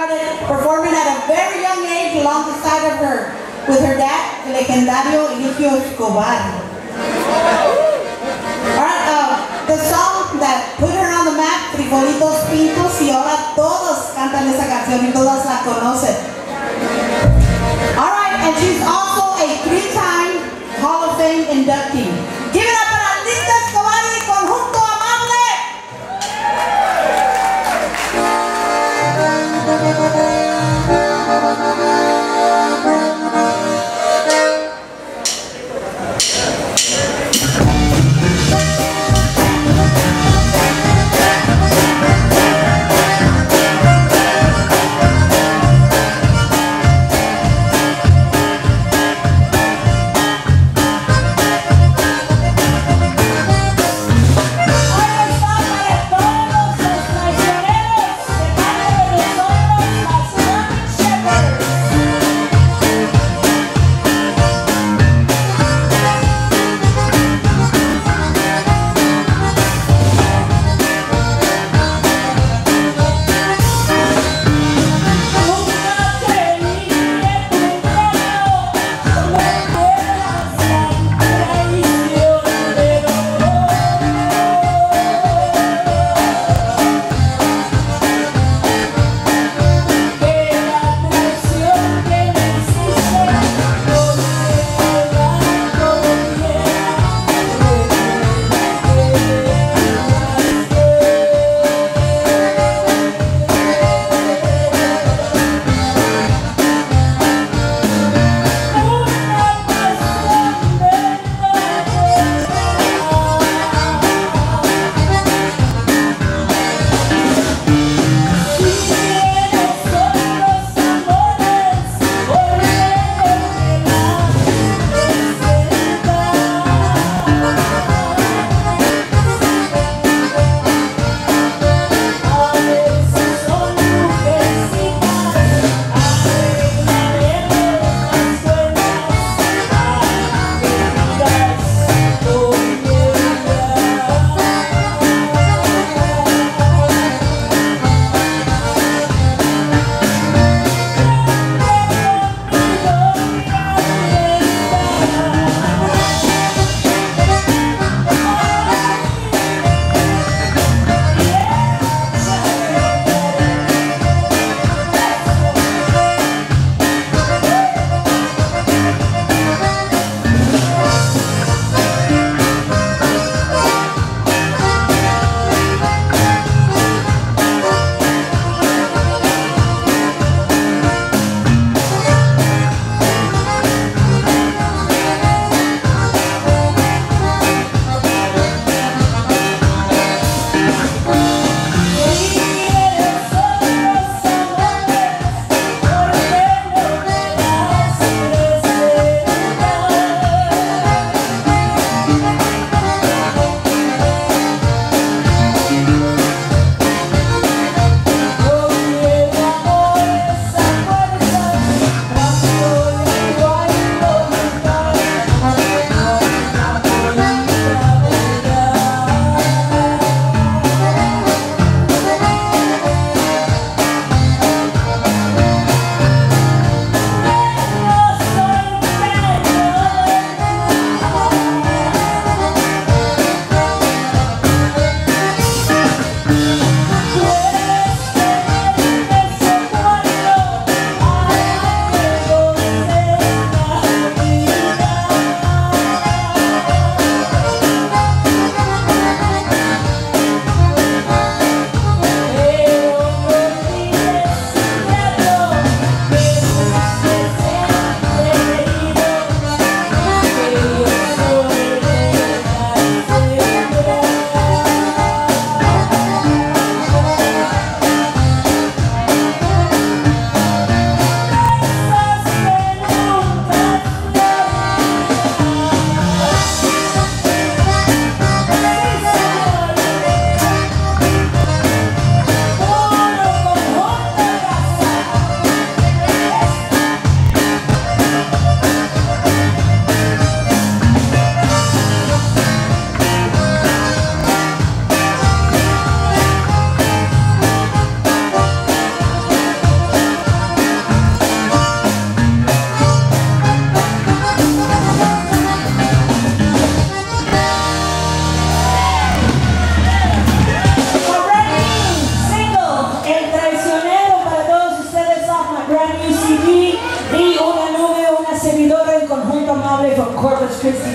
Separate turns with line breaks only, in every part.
started performing at a very young age along the side of her with her dad, el legendario Eligio Escobar. Alright, uh, the song that put her on the map, Frijolitos Pintos, y ahora todos cantan esa canción y todas la conocen. Alright, and she's also a three-time Hall of Fame inductee. Give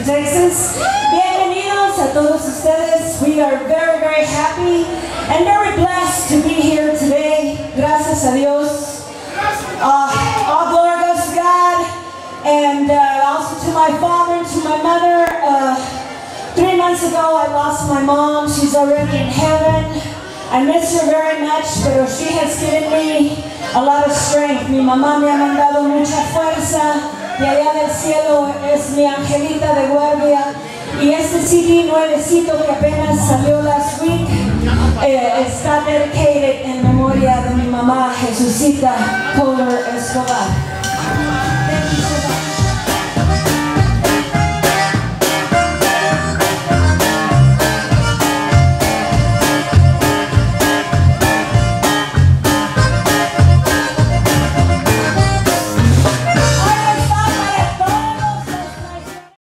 Texas. Bienvenidos a todos ustedes. We are very, very happy and very blessed to be here today. Gracias a Dios. Uh, all glory goes to God and uh, also to my father and to my mother. Uh, three months ago, I lost my mom. She's already in heaven. I miss her very much, but she has given me a lot of strength. Mi mamá me ha mandado mucha fuerza. Y allá del cielo es mi angelita de guardia. Y este CD nuevecito que apenas salió last week eh, está dedicated en memoria de mi mamá Jesucita Kohler Escobar.